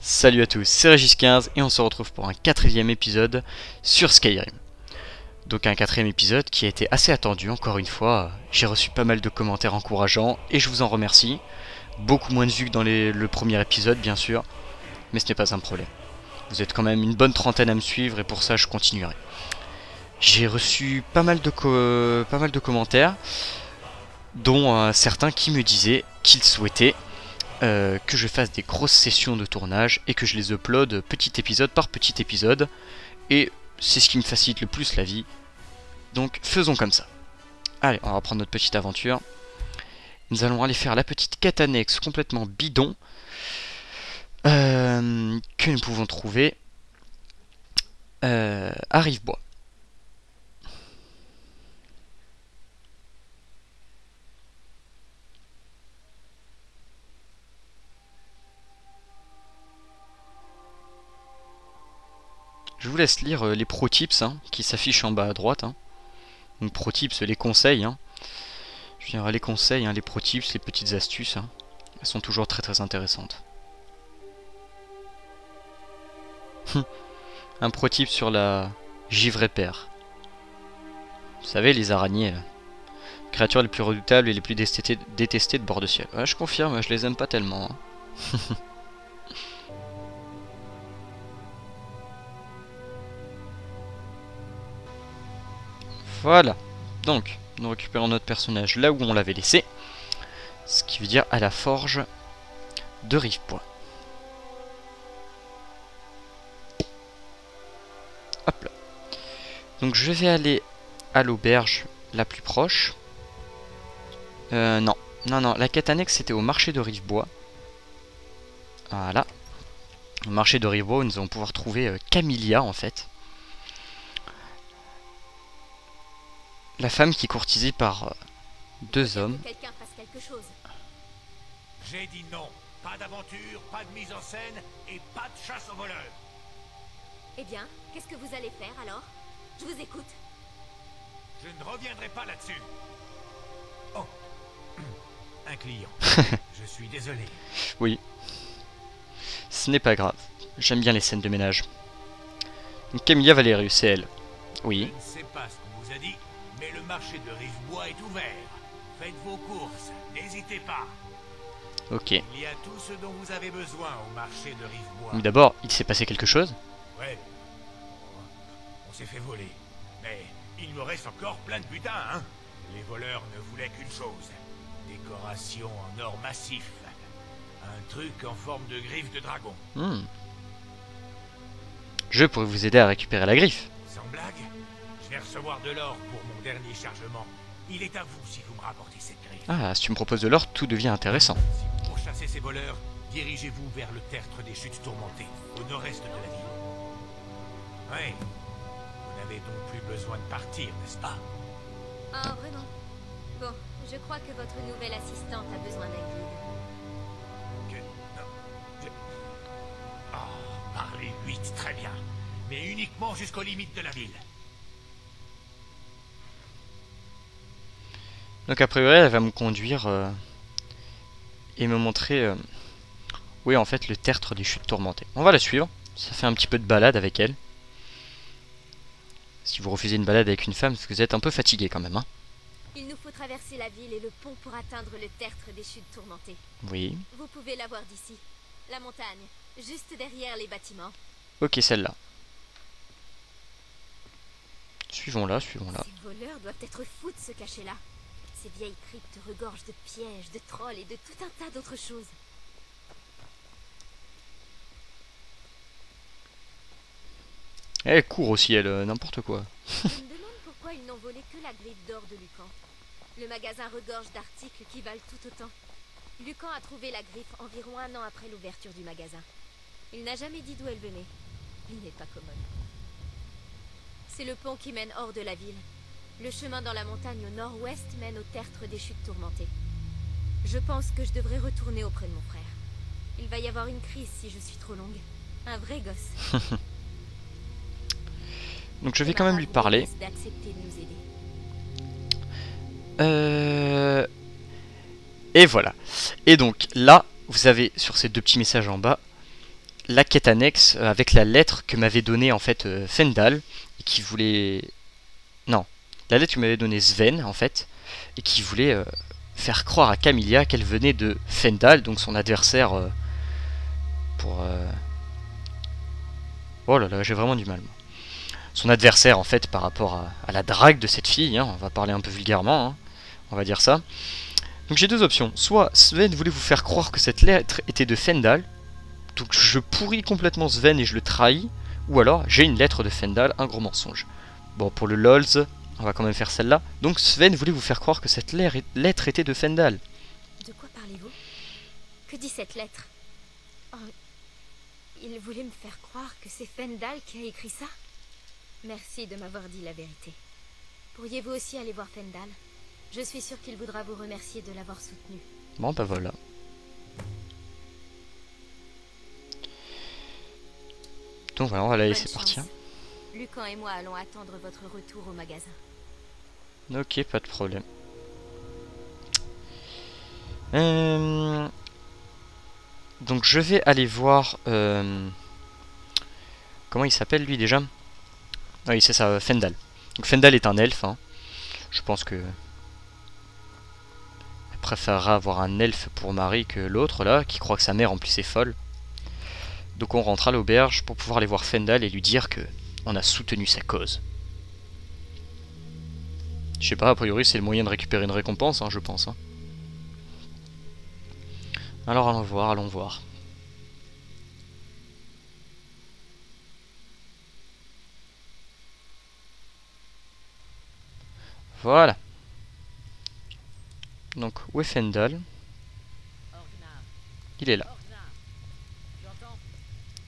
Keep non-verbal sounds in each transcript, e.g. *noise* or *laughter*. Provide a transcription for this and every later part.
Salut à tous, c'est Régis15 et on se retrouve pour un quatrième épisode sur Skyrim. Donc un quatrième épisode qui a été assez attendu encore une fois. J'ai reçu pas mal de commentaires encourageants et je vous en remercie. Beaucoup moins de vues que dans le premier épisode bien sûr, mais ce n'est pas un problème. Vous êtes quand même une bonne trentaine à me suivre et pour ça je continuerai. J'ai reçu pas mal de, commentaires, dont euh, certains qui me disaient qu'ils souhaitaient euh, que je fasse des grosses sessions de tournage et que je les upload petit épisode par petit épisode. Et c'est ce qui me facilite le plus la vie. Donc faisons comme ça. Allez, on va reprendre notre petite aventure. Nous allons aller faire la petite quête annexe complètement bidon euh, que nous pouvons trouver euh, à Rivebois. Je vous laisse lire euh, les pro tips hein, qui s'affichent en bas à droite. Hein. Donc pro tips, les conseils. Hein. Je dirais les conseils, hein, les pro tips, les petites astuces. Elles sont toujours très très intéressantes. Un pro tip sur la givrée père. Vous savez, les araignées. Créatures les plus redoutables et les plus détestées de bord de ciel. Je confirme, je les aime pas tellement. *laughs* Voilà. Donc, nous récupérons notre personnage là où on l'avait laissé. Ce qui veut dire à la forge de Rivepoint. Hop là. Donc je vais aller à l'auberge la plus proche. Euh, non. Non, non. La quête annexe, c'était au marché de Rivebois. Voilà. Au marché de Rivebois, nous allons pouvoir trouver euh, en fait. La femme qui est courtisée par euh, deux hommes. J'ai dit non. Pas d'aventure, pas de mise en scène et pas de chasse aux voleurs. Eh bien, qu'est-ce que vous allez faire alors? Je vous écoute. Je ne reviendrai pas là-dessus. Oh. *clears throat* Un client. *laughs* Je suis désolé. Oui. Ce n'est pas grave. J'aime bien les scènes de ménage. Camilla Valerius, c'est elle. Oui. Je ne sais pas ce qu'on vous a dit, mais le marché de Rivebois est ouvert. Faites vos courses, n'hésitez pas. Ok. Il y a tout ce dont vous avez besoin au marché de Rivebois. Mais d'abord, il s'est passé quelque chose Ouais. On s'est fait voler. Mais il me reste encore plein de putain, hein Les voleurs ne voulaient qu'une chose. Décoration en or massif. Un truc en forme de griffe de dragon. Hmm. Je pourrais vous aider à récupérer la griffe. Sans blague, je vais recevoir de l'or pour mon dernier chargement. Il est à vous si vous me rapportez cette griffe. Ah, si tu me proposes de l'or, tout devient intéressant. Si pour chasser ces voleurs, dirigez-vous vers le tertre des chutes tourmentées, au nord-est de la ville. Ouais. Vous n'avez donc plus besoin de partir, n'est-ce pas? Ah, vraiment? Bon, je crois que votre nouvelle assistante a besoin d'un guide. Que... Non. Je... Oh, parlez vite, très bien. Mais uniquement jusqu'aux limites de la ville. Donc a priori, elle va me conduire euh, et me montrer euh, où est en fait le tertre des chutes tourmentées. On va la suivre. Ça fait un petit peu de balade avec elle. Si vous refusez une balade avec une femme, c'est que vous êtes un peu fatigué quand même. Hein Il nous faut traverser la ville et le pont pour atteindre le tertre des chutes tourmentées. oui. Vous pouvez la voir d'ici. La montagne, juste derrière les bâtiments. Ok, celle-là. Suivons-la, suivons-la. Ces voleurs doivent être fous de se cacher là. Ces vieilles cryptes regorgent de pièges, de trolls et de tout un tas d'autres choses. Elle court aussi, elle, euh, n'importe quoi. Je me *laughs* demande pourquoi ils n'ont volé que la griffe d'or de Lucan. Le magasin regorge d'articles qui valent tout autant. Lucan a trouvé la griffe environ un an après l'ouverture du magasin. Il n'a jamais dit d'où elle venait. Il n'est pas commode. C'est le pont qui mène hors de la ville. Le chemin dans la montagne au nord-ouest mène au tertre des chutes tourmentées. Je pense que je devrais retourner auprès de mon frère. Il va y avoir une crise si je suis trop longue. Un vrai gosse. *laughs* Donc je vais quand même lui parler. Euh... Et voilà. Et donc là, vous avez sur ces deux petits messages en bas, la quête annexe euh, avec la lettre que m'avait donnée en fait euh, Fendal et qui voulait la lettre que m'avait donnée Sven en fait et qui voulait euh, faire croire à Camilla qu'elle venait de Fendal donc son adversaire euh, pour euh, oh là là j'ai vraiment du mal son adversaire en fait par rapport à, à la drague de cette fille hein, on va parler un peu vulgairement hein, on va dire ça donc j'ai deux options soit Sven voulait vous faire croire que cette lettre était de Fendal donc je pourris complètement Sven et je le trahis. Ou alors j'ai une lettre de Fendal, un gros mensonge. Bon, pour le LOLs, on va quand même faire celle-là. Donc Sven voulait vous faire croire que cette lettre était de Fendal. De quoi parlez-vous? Que dit cette lettre? Oh, il voulait me faire croire que c'est Fendal qui a écrit ça? Merci de m'avoir dit la vérité. Pourriez-vous aussi aller voir Fendal? Je suis sûre qu'il voudra vous remercier de l'avoir soutenu. Bon, bah voilà. Donc voilà, on va la laisser partir. Lucan et moi allons attendre votre retour au magasin. Ok, pas de problème. Euh, Donc je vais aller voir... euh, Comment il s'appelle lui déjà? Ah Oui, c'est ça, euh, Fendal. Donc Fendal est un elfe. hein. Je pense que... Elle préférera avoir un elfe pour mari que l'autre là, qui croit que sa mère en plus est folle. Donc on rentre à l'auberge pour pouvoir aller voir Fendal et lui dire que on a soutenu sa cause. Je sais pas, a priori c'est le moyen de récupérer une récompense, hein, je pense. hein. Alors allons voir, allons voir. Voilà. Donc, où est Fendal Il est là.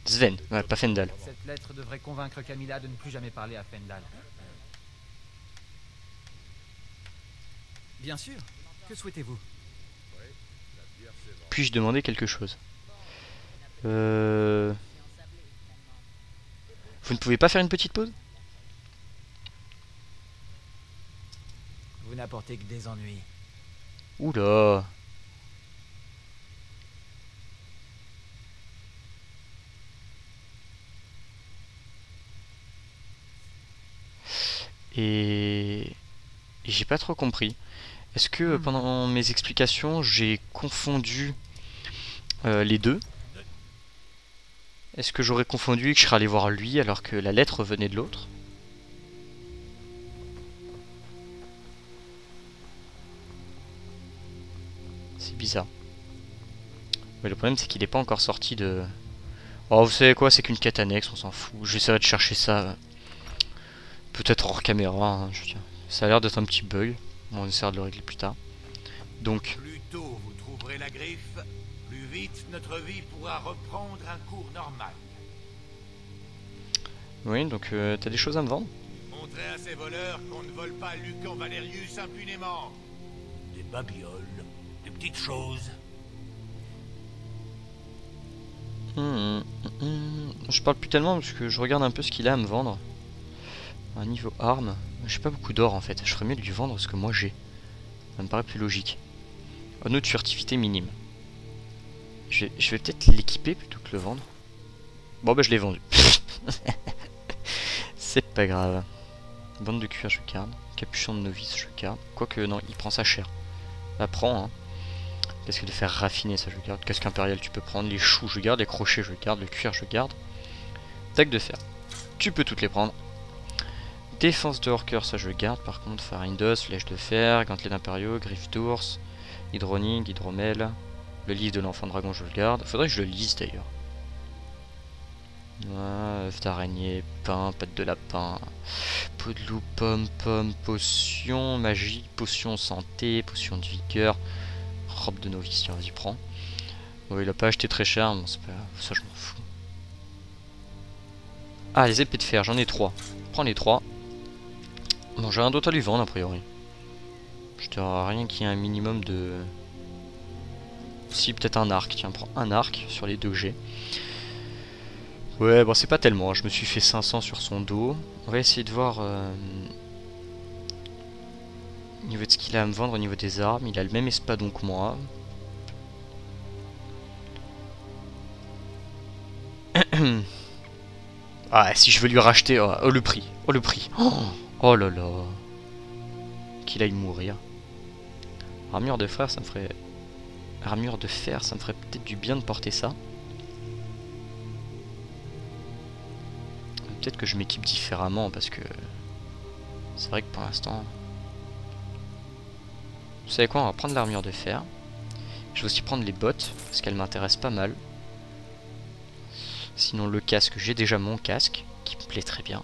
Sven, ouais, pas Fendal. Cette lettre devrait convaincre Camilla de ne plus jamais parler à Fendal. Bien sûr. Que souhaitez-vous? Puis-je demander quelque chose? Euh... Vous ne pouvez pas faire une petite pause? Vous n'apportez que des ennuis. Oula Et... et j'ai pas trop compris. Est-ce que Hmm. pendant mes explications, j'ai confondu euh, les deux? Est-ce que j'aurais confondu et que je serais allé voir lui alors que la lettre venait de l'autre? C'est bizarre. Mais le problème c'est qu'il n'est pas encore sorti de... Oh vous savez quoi, c'est qu'une quête annexe, on s'en fout. J'essaierai de chercher ça. euh, Peut-être hors caméra, hein, je. Ça a l'air d'être un petit bug. On essaiera de le régler plus tard. Donc, Plus tôt vous trouverez la griffe, plus vite notre vie pourra reprendre un cours normal. oui, donc euh, t'as des choses à me vendre? Montrez à ces voleurs qu'on ne vole pas Lucan Valerius impunément. Des babioles, des petites choses. Hum, hum, hum. Je parle plus tellement parce que je regarde un peu ce qu'il a à me vendre. Un niveau arme. J'ai pas beaucoup d'or en fait. Je ferais mieux de lui vendre ce que moi j'ai. Ça me paraît plus logique. Anneau de furtivité minime. Je vais, peut-être l'équiper plutôt que le vendre. Bon bah je l'ai vendu. *laughs* C'est pas grave. Bande de cuir je garde. Capuchon de novice je garde. Quoique non, il prend ça cher. La prend hein. Qu'est-ce que de faire raffiner ça je garde. Casque impérial tu peux prendre. Les choux je garde. Les crochets je garde. Le cuir je garde. Tac de fer. Tu peux toutes les prendre. Défense de Horker, ça je garde. Par contre, farine d'os, flèche de fer, gantelet d'impériaux, griffe d'ours, hydroning, hydromel. Le livre de l'enfant dragon, je le garde. Faudrait que je le lise d'ailleurs. Œuf d'araignée, pain, pâte de lapin, peau de loup, pomme, pomme, potion, magie, potion santé, potion de vigueur, robe de novice, vas-y, prends. Ouais, il a pas acheté très cher, bon, ça, je m'en fous. Ah, les épées de fer, j'en ai trois. Prends les trois. Bon, j'ai rien d'autre à lui vendre, a priori. Je te rien qui ait un minimum de... Si, peut-être un arc. Tiens, prends un arc sur les deux que j'ai. Ouais, bon, c'est pas tellement. hein. Je me suis fait 500 sur son dos. On va essayer de voir... euh, Au niveau de ce qu'il a à me vendre, au niveau des armes. Il a le même espadon que moi. *coughs* ah, si je veux lui racheter... Oh, oh, le prix. Oh, le prix. Oh, oh là là. Qu'il aille mourir. Armure de fer, ça me ferait... Armure de fer, ça me ferait peut-être du bien de porter ça. Peut-être que je m'équipe différemment parce que... C'est vrai que pour l'instant... Vous savez quoi, on va prendre l'armure de fer. Je vais aussi prendre les bottes, parce qu'elles m'intéressent pas mal. Sinon le casque, j'ai déjà mon casque, qui me plaît très bien.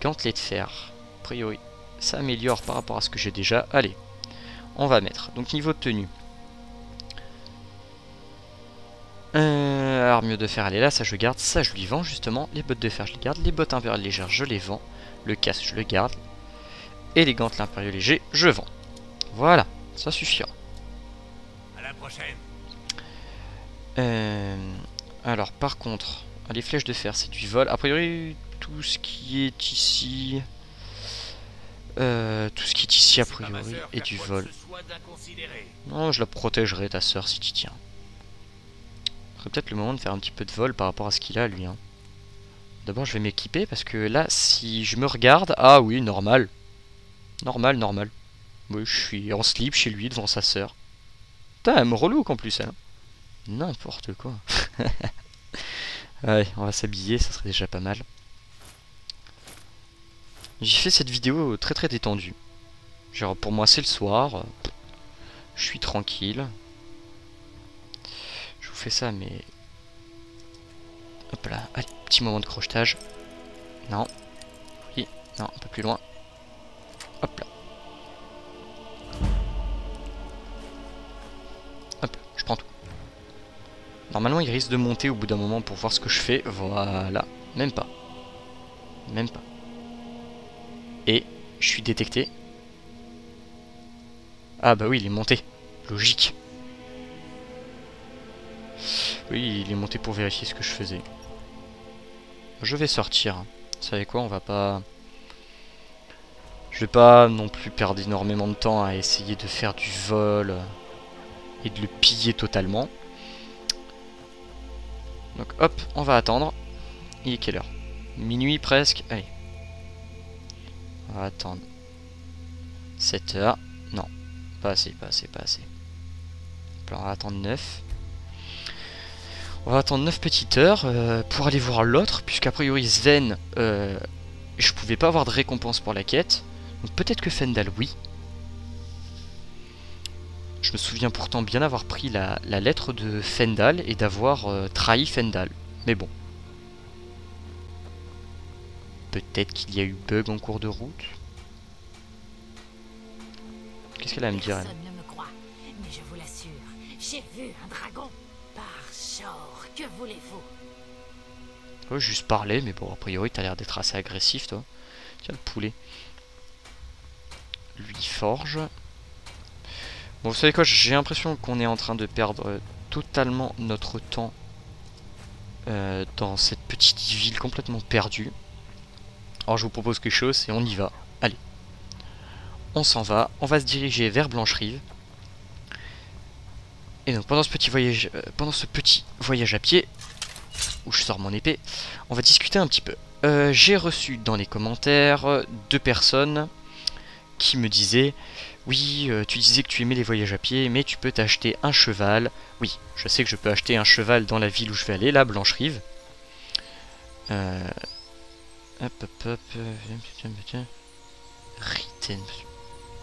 Gantelet de fer, priori, ça améliore par rapport à ce que j'ai déjà. Allez, on va mettre. Donc niveau de tenue. Euh, armure de fer, elle est là, ça je garde, ça je lui vends justement. Les bottes de fer, je les garde. Les bottes impériales légères, je les vends. Le casque, je le garde. Et les gantelets impériaux légers, je vends. Voilà, ça suffira. À la prochaine. Euh, alors par contre, les flèches de fer, c'est du vol. A priori, tout ce qui est ici... Euh, tout ce qui est ici, a C'est priori, qu'à du vol. Non, je la protégerai, ta sœur, si tu tiens. Ce serait peut-être le moment de faire un petit peu de vol par rapport à ce qu'il a, lui. Hein. D'abord, je vais m'équiper, parce que là, si je me regarde... Ah oui, normal. Normal, normal. Oui, je suis en slip chez lui, devant sa sœur. Putain, elle me relook en plus, elle. hein. N'importe quoi. *laughs* ouais, on va s'habiller, ça serait déjà pas mal. J'ai fait cette vidéo très très détendue. Genre, pour moi, c'est le soir. Je suis tranquille. Je vous fais ça, mais... Hop là, allez, petit moment de crochetage. Non. Oui, non, un peu plus loin. Hop là. Hop je prends tout. Normalement, il risque de monter au bout d'un moment pour voir ce que je fais. Voilà. Même pas. Même pas. Et je suis détecté. Ah bah oui, il est monté. Logique. Oui, il est monté pour vérifier ce que je faisais. Je vais sortir. Vous savez quoi, on va pas... Je vais pas non plus perdre énormément de temps à essayer de faire du vol et de le piller totalement. Donc hop, on va attendre. Il est quelle heure? Minuit presque. Allez. On va attendre. 7 heures. Non. Pas assez, pas assez, pas assez. On va attendre 9. On va attendre 9 petites heures euh, pour aller voir l'autre, puisqu'a priori Sven, euh, je pouvais pas avoir de récompense pour la quête. Donc peut-être que Fendal, oui. Je me souviens pourtant bien avoir pris la, la lettre de Fendal et d'avoir euh, trahi Fendal. Mais bon. Peut-être qu'il y a eu bug en cours de route. Qu'est-ce qu'elle a à me dire elle Personne ne me croit, mais je vous l'assure, j'ai vu un dragon. Par que voulez-vous? Juste parler, mais bon, a priori, t'as l'air d'être assez agressif, toi. Tiens, le poulet. Lui forge. Bon, vous savez quoi, j'ai l'impression qu'on est en train de perdre euh, totalement notre temps euh, dans cette petite ville complètement perdue. Alors, je vous propose quelque chose et on y va. Allez. On s'en va. On va se diriger vers Blancherive. Et donc, pendant ce petit voyage, euh, pendant ce petit voyage à pied, où je sors mon épée, on va discuter un petit peu. Euh, J'ai reçu dans les commentaires euh, deux personnes qui me disaient Oui, euh, tu disais que tu aimais les voyages à pied, mais tu peux t'acheter un cheval. Oui, je sais que je peux acheter un cheval dans la ville où je vais aller, là, Blancherive. Euh... Hop, hop, hop. Riten.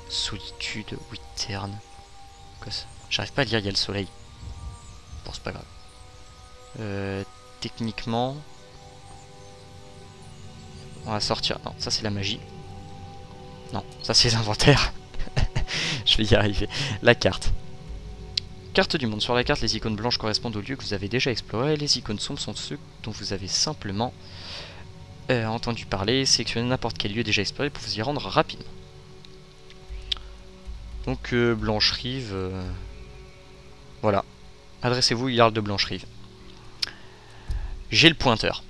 Solitude, Wittern. Quoi ça? J'arrive pas à lire, il y a le soleil. Bon, c'est pas grave. Euh, techniquement, on va sortir. Non, ça c'est la magie. Non, ça c'est l'inventaire. *laughs* Je vais y arriver. La carte. Carte du monde. Sur la carte, les icônes blanches correspondent aux lieux que vous avez déjà explorés. Les icônes sombres sont ceux dont vous avez simplement euh, entendu parler. Sélectionnez n'importe quel lieu déjà exploré pour vous y rendre rapidement. Donc euh, Blancherive. euh, Voilà. Adressez-vous Jarl de Blancherive. J'ai le pointeur.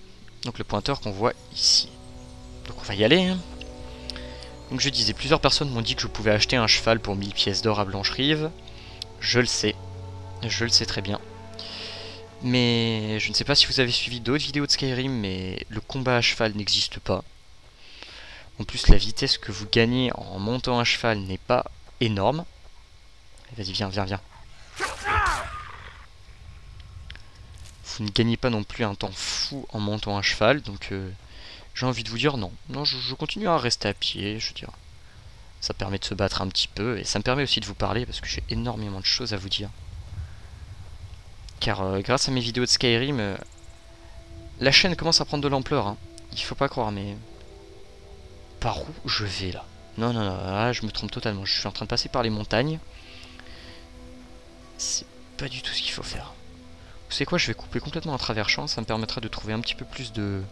Donc le pointeur qu'on voit ici. Donc on va y aller. hein. Donc je disais, plusieurs personnes m'ont dit que je pouvais acheter un cheval pour 1000 pièces d'or à Blancherive. Je le sais. Je le sais très bien. Mais je ne sais pas si vous avez suivi d'autres vidéos de Skyrim, mais le combat à cheval n'existe pas. En plus, la vitesse que vous gagnez en montant à cheval n'est pas énorme. Vas-y, viens, viens, viens. Vous ne gagnez pas non plus un temps fou en montant à cheval, donc euh, j'ai envie de vous dire non. Non, je, je continue à rester à pied, je veux dire. Ça permet de se battre un petit peu, et ça me permet aussi de vous parler, parce que j'ai énormément de choses à vous dire. Car euh, grâce à mes vidéos de Skyrim, euh, la chaîne commence à prendre de l'ampleur. Hein. Il faut pas croire, mais... Par où je vais là? Non, non, non, là je me trompe totalement. Je suis en train de passer par les montagnes. C'est pas du tout ce qu'il faut faire. Vous savez quoi, je vais couper complètement un travers champ, ça me permettra de trouver un petit peu plus de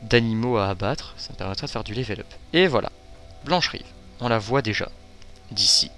d'animaux à abattre, ça me permettra de faire du level up. Et voilà, Blanche Rive, on la voit déjà, d'ici.